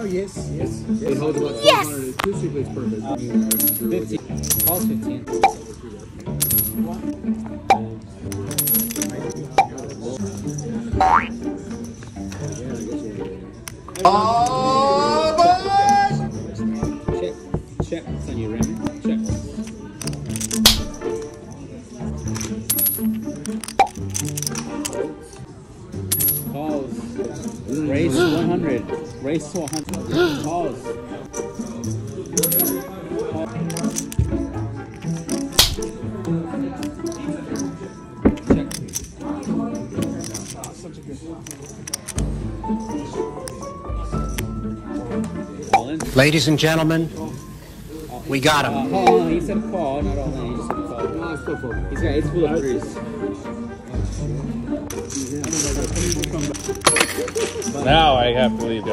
Oh, yes, yes. It holds about Yes! 1200. Acoustically, it's perfect. 15. Call's 15. Check. Check. It's on you, Raymond. Check. Calls. Race 100. Race to 100. Calls. Check. All in. Ladies and gentlemen, we got Uh, him. hold on, he said call, not all in. He said call. No, it's still full. He's got it's full of threes. Now I have to leave.